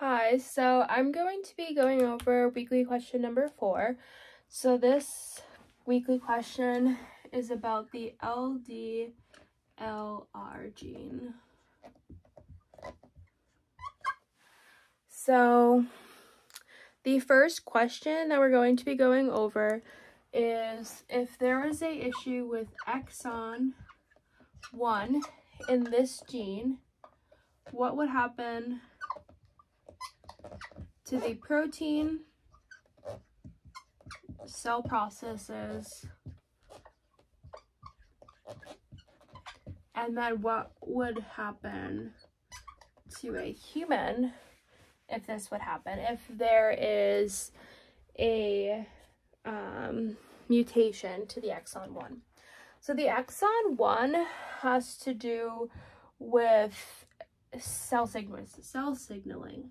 Hi, so I'm going to be going over weekly question number four. So this weekly question is about the LDLR gene. So the first question that we're going to be going over is if there was a issue with exon 1 in this gene, what would happen to the protein cell processes. And then what would happen to a human if this would happen? If there is a um, mutation to the exon 1 so the exon 1 has to do with cell signals cell signaling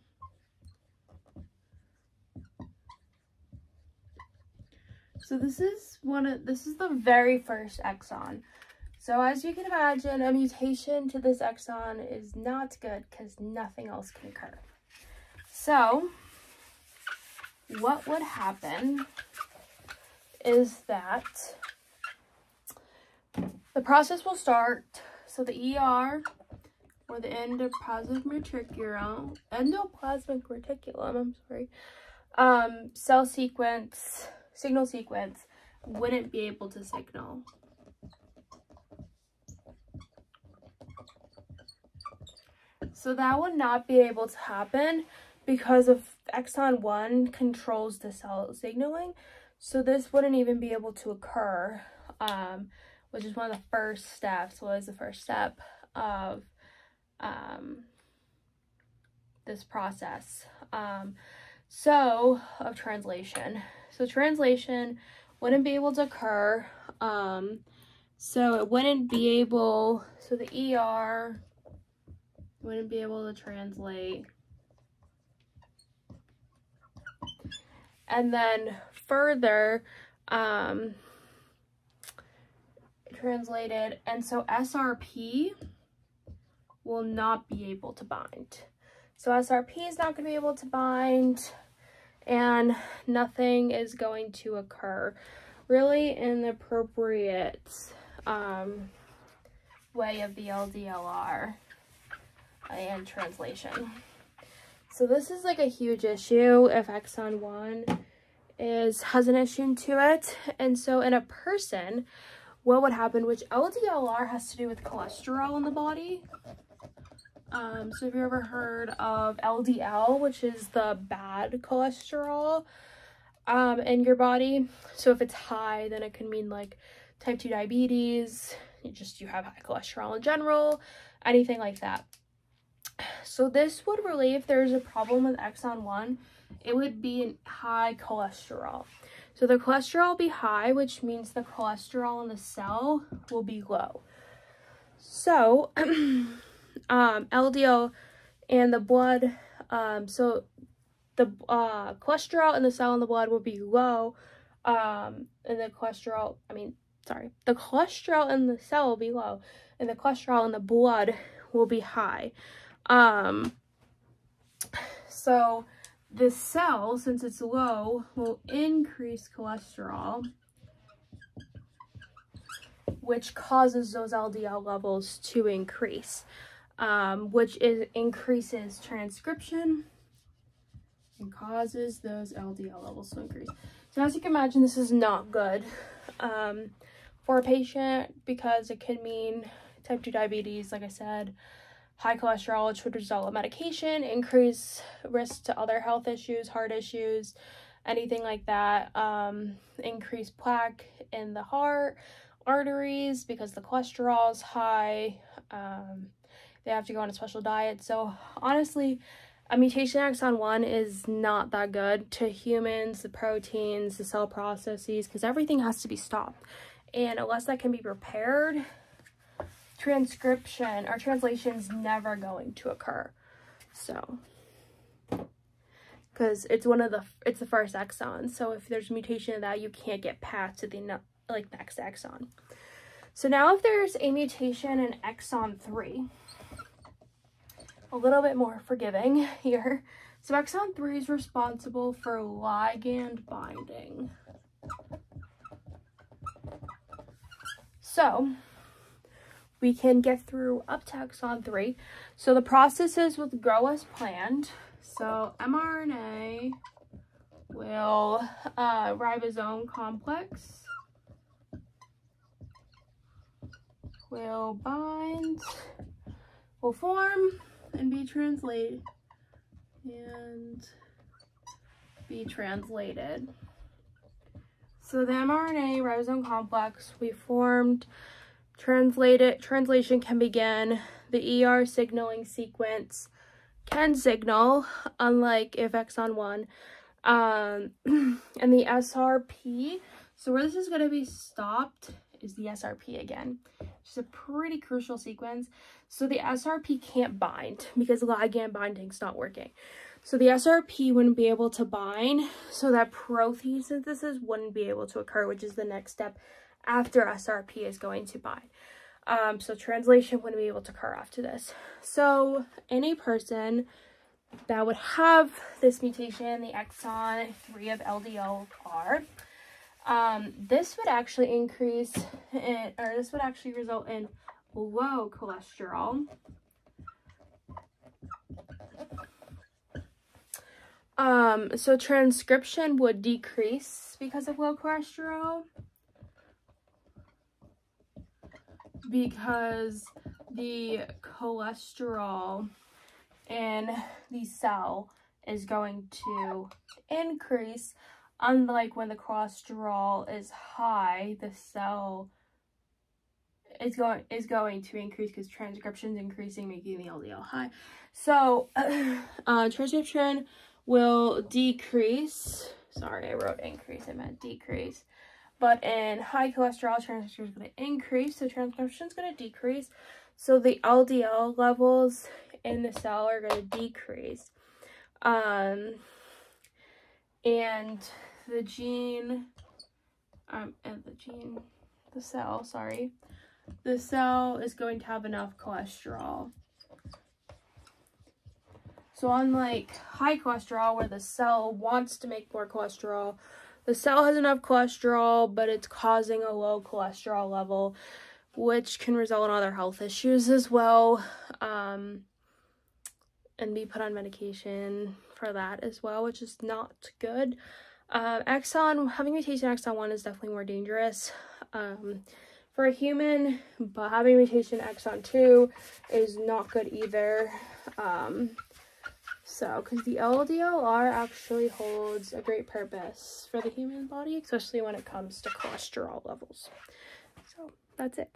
So this is one of, this is the very first exon. So as you can imagine, a mutation to this exon is not good because nothing else can occur. So what would happen is that the process will start. So the ER or the endoplasmic reticulum, endoplasmic reticulum, I'm sorry, um, cell sequence signal sequence wouldn't be able to signal. So that would not be able to happen because of exon 1 controls the cell signaling. So this wouldn't even be able to occur, um, which is one of the first steps, was the first step of um, this process. Um, so, of translation. So translation wouldn't be able to occur. Um, so it wouldn't be able, so the ER wouldn't be able to translate. And then further, um, translated, and so SRP will not be able to bind. So SRP is not going to be able to bind and nothing is going to occur really in the appropriate um, way of the LDLR and translation. So this is like a huge issue if exon 1 is has an issue to it. And so in a person, what would happen, which LDLR has to do with cholesterol in the body, um, so have you ever heard of LDL, which is the bad cholesterol um, in your body? So if it's high, then it can mean like type 2 diabetes, you just you have high cholesterol in general, anything like that. So this would relate if there's a problem with exon 1, it would be high cholesterol. So the cholesterol will be high, which means the cholesterol in the cell will be low. So um, LDL and the blood, um, so the uh, cholesterol in the cell in the blood will be low, um, and the cholesterol, I mean, sorry, the cholesterol in the cell will be low, and the cholesterol in the blood will be high. Um, so the cell, since it's low, will increase cholesterol, which causes those LDL levels to increase um, which is increases transcription and causes those LDL levels to increase. So as you can imagine, this is not good um, for a patient because it could mean type 2 diabetes, like I said, high cholesterol, which would result in medication, increase risk to other health issues, heart issues, anything like that, um, increase plaque in the heart, arteries because the cholesterol is high, um, they have to go on a special diet. So honestly, a mutation exon 1 is not that good to humans, the proteins, the cell processes, because everything has to be stopped. And unless that can be repaired, transcription or translation is never going to occur. So, because it's one of the, it's the first exon. So if there's a mutation in that, you can't get past to the like next exon. So now if there's a mutation in exon 3, a little bit more forgiving here. So exon 3 is responsible for ligand binding. So we can get through up to exon 3. So the processes will grow as planned. So mRNA will uh, ribosome complex will bind, will form and be translated and be translated. So the mRNA ribosome complex we formed, translated, translation can begin. The ER signaling sequence can signal, unlike if exon 1. Um, and the SRP, so where this is going to be stopped is the SRP again. Which is a pretty crucial sequence. So the SRP can't bind because ligand binding is not working. So the SRP wouldn't be able to bind, so that protein synthesis wouldn't be able to occur, which is the next step after SRP is going to bind. Um, so translation wouldn't be able to occur after this. So any person that would have this mutation, the exon 3 of LDLR, um, this would actually increase, in, or this would actually result in low cholesterol. Um, so transcription would decrease because of low cholesterol. Because the cholesterol in the cell is going to increase unlike when the cholesterol is high, the cell is going is going to increase because transcription is increasing, making the LDL high. So uh, transcription will decrease. Sorry, I wrote increase. I meant decrease. But in high cholesterol, transcription is going to increase, so transcription is going to decrease. So the LDL levels in the cell are going to decrease. Um, and the gene, um, and the gene, the cell, sorry, the cell is going to have enough cholesterol. So unlike high cholesterol where the cell wants to make more cholesterol, the cell has enough cholesterol, but it's causing a low cholesterol level, which can result in other health issues as well, um, and be put on medication for that as well, which is not good. Uh, exon, having mutation exon 1 is definitely more dangerous um, for a human, but having mutation exon 2 is not good either. Um, so, because the LDLR actually holds a great purpose for the human body, especially when it comes to cholesterol levels. So, that's it.